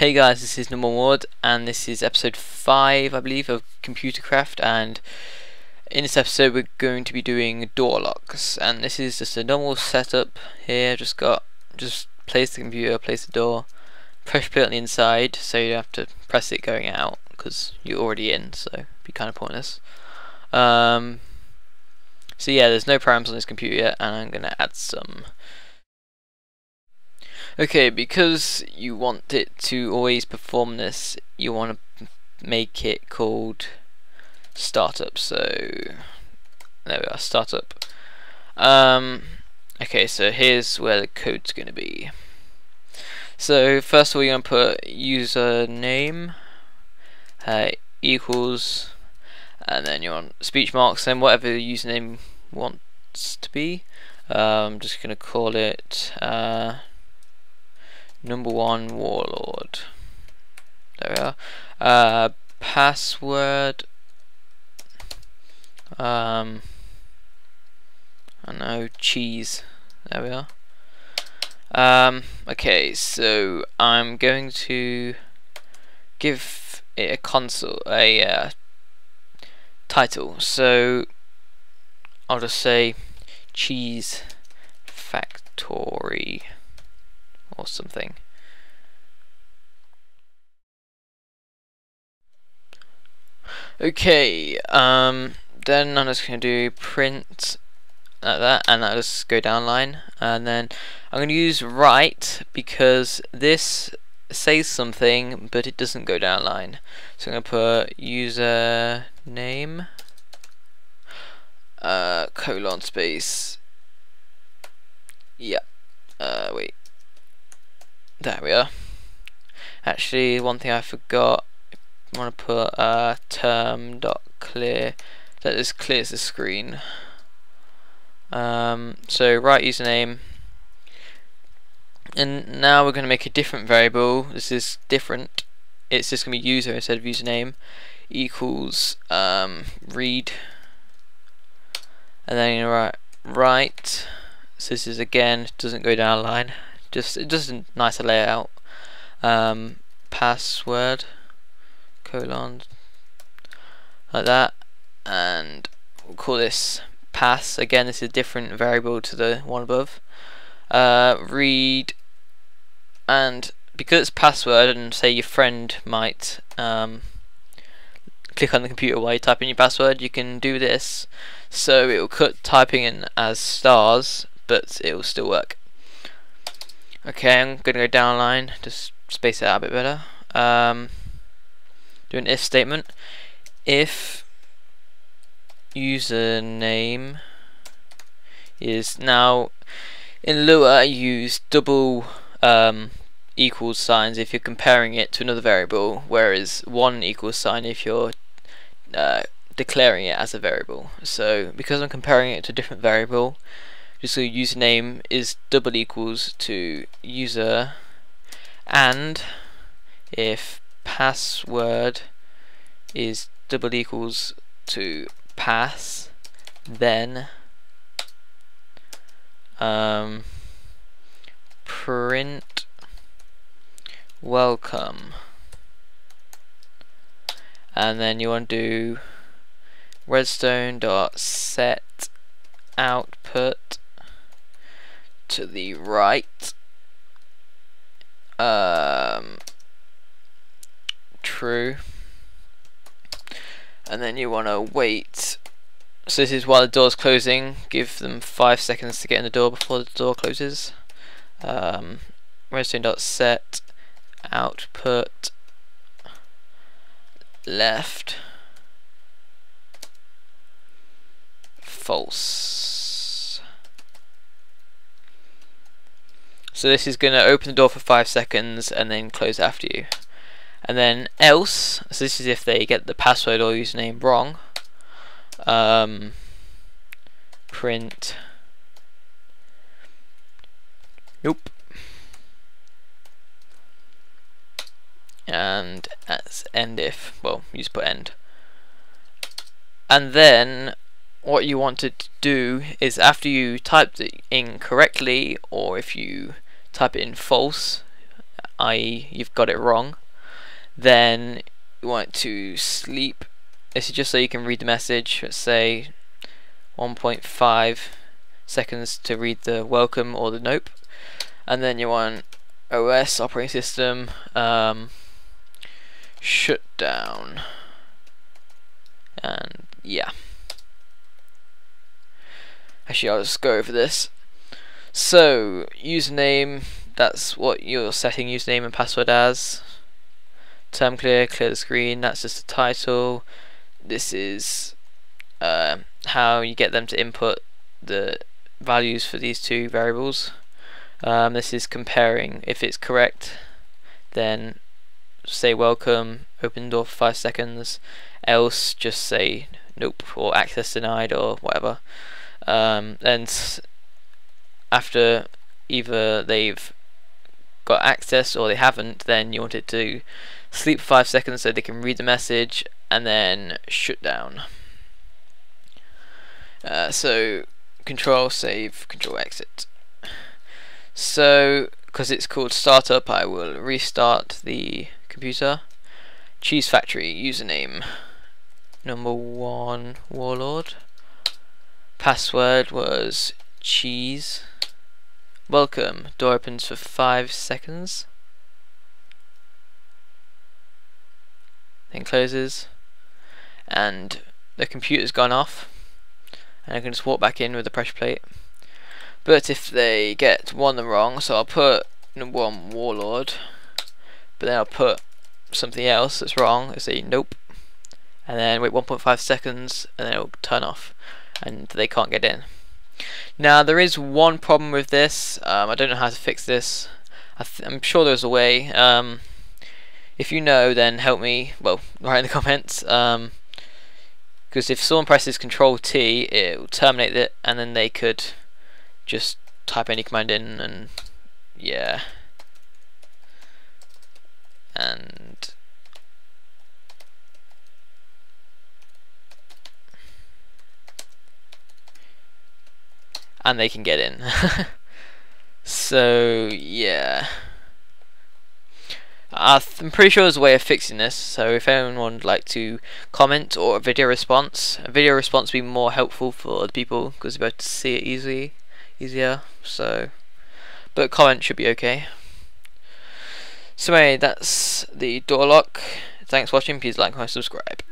Hey guys, this is Number Ward, and this is episode 5, I believe, of Computer Craft, and in this episode we're going to be doing door locks, and this is just a normal setup here, just got, just place the computer, place the door, pressure plate on the inside, so you have to press it going out, because you're already in, so it'd be kind of pointless. Um, so yeah, there's no params on this computer yet, and I'm going to add some Okay, because you want it to always perform this, you want to make it called startup. So there we are, startup. Um, okay, so here's where the code's going to be. So first of all, you're going to put username uh, equals, and then you want speech marks and whatever the username wants to be. Um, I'm just going to call it. Uh, number one warlord. There we are. Uh, password. Um, I know cheese. There we are. Um, okay, so I'm going to give it a console, a uh, title. So I'll just say cheese factory or something. Okay, um, then I'm just going to do print like that, and I'll just go down line, and then I'm going to use write because this says something, but it doesn't go down line. So I'm going to put user name, uh, colon space, yeah, uh, wait, there we are. Actually, one thing I forgot. I want to put uh, term dot clear. That just clears the screen. Um, so write username. And now we're going to make a different variable. This is different. It's just going to be user instead of username equals um, read. And then you write write. So this is again doesn't go down a line just just a nicer layout. Um, password colon like that. And we'll call this pass. Again this is a different variable to the one above. Uh, read. And because it's password and say your friend might um, click on the computer while you type in your password you can do this. So it will cut typing in as stars but it will still work Okay, I'm gonna go down line, just space it out a bit better. Um, do an if statement. If username is now in Lua use double um, equals signs if you're comparing it to another variable, whereas one equals sign if you're uh, declaring it as a variable. So because I'm comparing it to a different variable, just so username is double equals to user and if password is double equals to pass then um, print welcome. And then you want to do redstone dot set output to the right. Um, true. And then you want to wait. So this is while the door's closing. Give them five seconds to get in the door before the door closes. Um, redstone dot set output left false. So this is going to open the door for 5 seconds and then close after you. And then else, so this is if they get the password or username wrong, um, print, nope, and that's end if, well, you just put end. And then what you want to do is after you typed it in correctly or if you type it in false i.e. you've got it wrong, then you want to sleep. This is just so you can read the message. Let's say 1.5 seconds to read the welcome or the nope, and then you want OS operating system um, shut down, and yeah. Actually, I'll just go over this. So, username, that's what you're setting username and password as. Term clear, clear the screen, that's just the title. This is uh, how you get them to input the values for these two variables. Um, this is comparing if it's correct, then say welcome, open door for 5 seconds, else just say nope or access denied or whatever. Um, and after either they've got access or they haven't, then you want it to sleep for 5 seconds so they can read the message and then shut down. Uh, so control save, control exit. So because it's called startup, I will restart the computer. Cheese Factory username number one warlord. Password was cheese. Welcome. Door opens for five seconds. Then closes. And the computer's gone off. And I can just walk back in with the pressure plate. But if they get one wrong, so I'll put one warlord, but then I'll put something else that's wrong, Let's say nope, and then wait 1.5 seconds, and then it'll turn off, and they can't get in. Now there is one problem with this. Um, I don't know how to fix this. I am sure there's a way. Um, if you know, then help me. Well, write in the comments. Um, because if someone presses Control T, it will terminate it, and then they could just type any command in, and yeah, and and they can get in. so yeah. I'm pretty sure there's a way of fixing this, so if anyone would like to comment or a video response, a video response would be more helpful for the people because they're able to see it easily, easier. So, but comment should be okay. So anyway, that's the door lock. Thanks for watching. Please like, comment, subscribe.